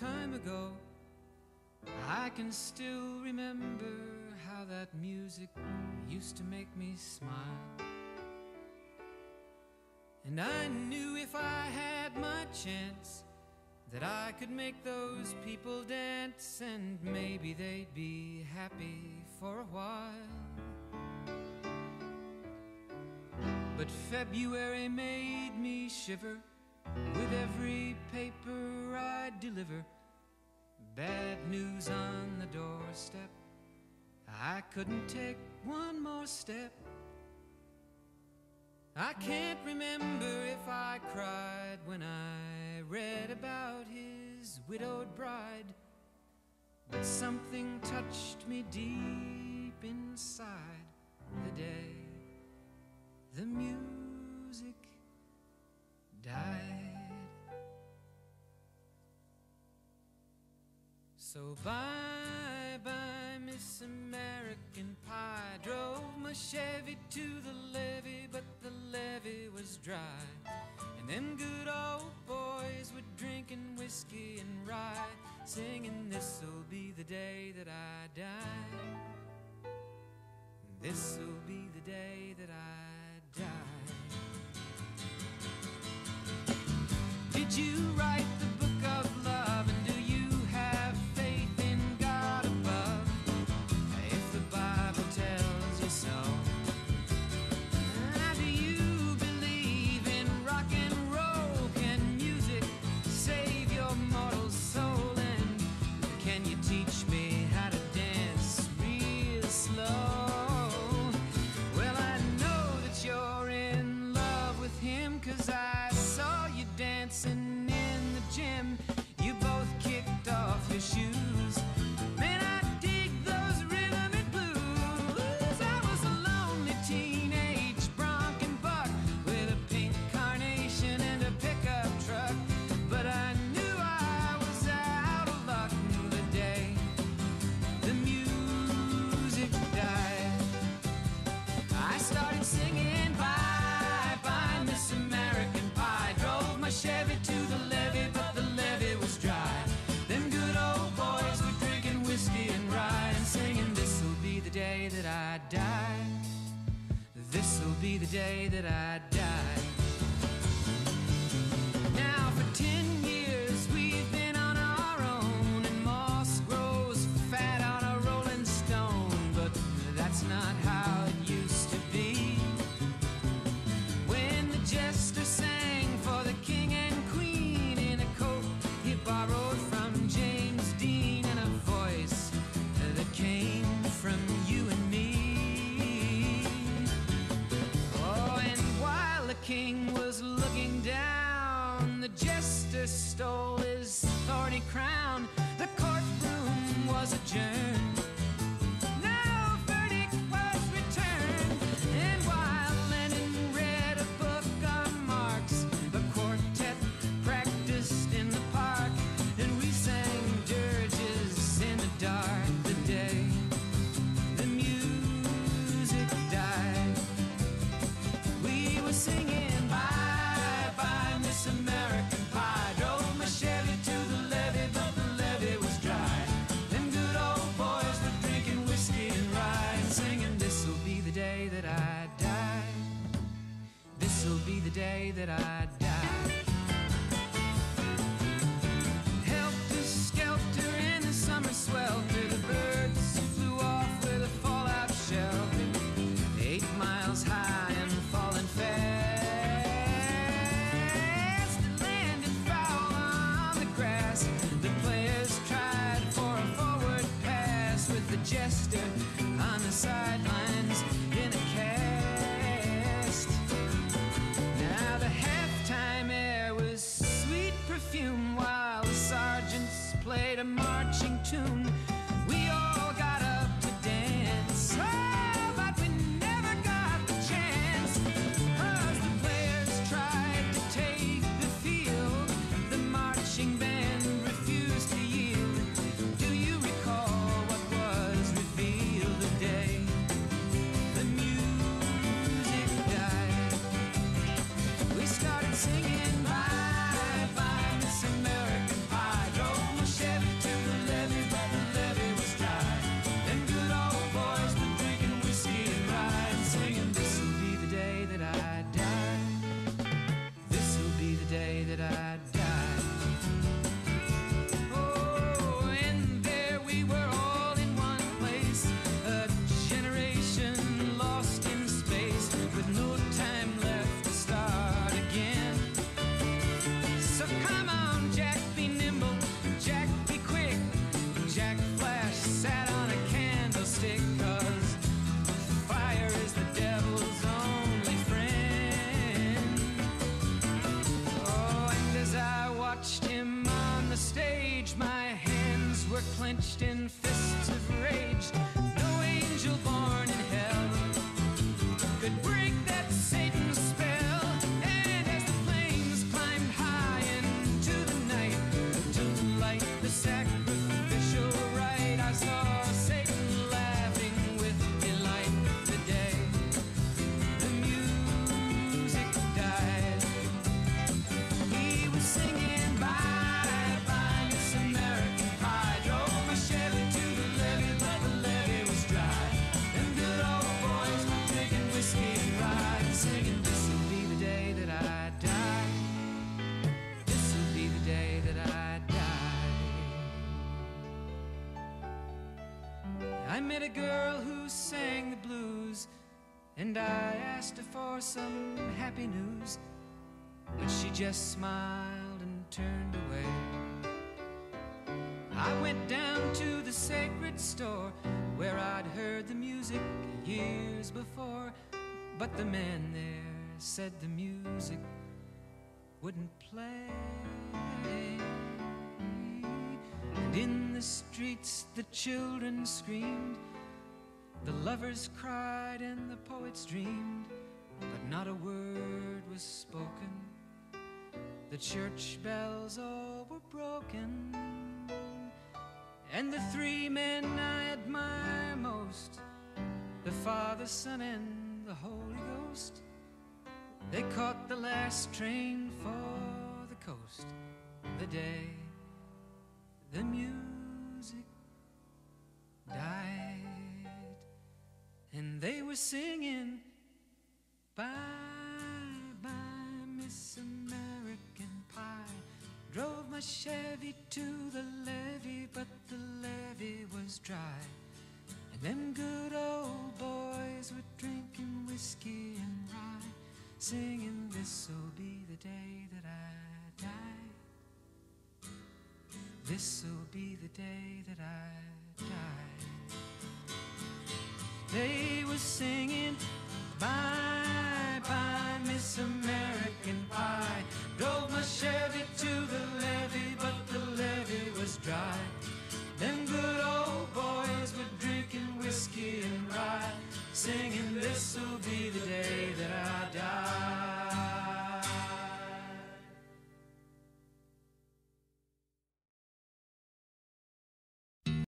time ago. I can still remember how that music used to make me smile. And I knew if I had my chance that I could make those people dance and maybe they'd be happy for a while. But February made me shiver deliver. Bad news on the doorstep. I couldn't take one more step. I can't remember if I cried when I read about his widowed bride, but something touched me deep inside the day the music died. So bye bye, Miss American Pie. Drove my Chevy to the levee, but the levee was dry. And them good old boys were drinking whiskey and rye, singing, This'll be the day that I die. This'll be the day that I This'll be the day that I die. King was looking down, the jester stole his thorny crown. The courtroom was adjourned. That I die. Helter skelter in the summer swelter, the birds flew off with a fallout shelter. Eight miles high and falling fast. It landed foul on the grass. The players tried for a forward pass with the jester sergeants played a marching tune. We all met a girl who sang the blues, and I asked her for some happy news. But she just smiled and turned away. I went down to the sacred store where I'd heard the music years before. But the man there said the music wouldn't play. And in the streets the children screamed, the lovers cried, and the poets dreamed. But not a word was spoken. The church bells all were broken. And the three men I admire most the Father, Son, and the Holy Ghost they caught the last train for the coast the day the music died. And they were singing Bye bye, Miss American Pie. Drove my Chevy to the levee, but the levee was dry. And them good old boys were drinking whiskey and rye, singing, This'll be the day that I die. This'll be the day that I die. They were singing, Bye.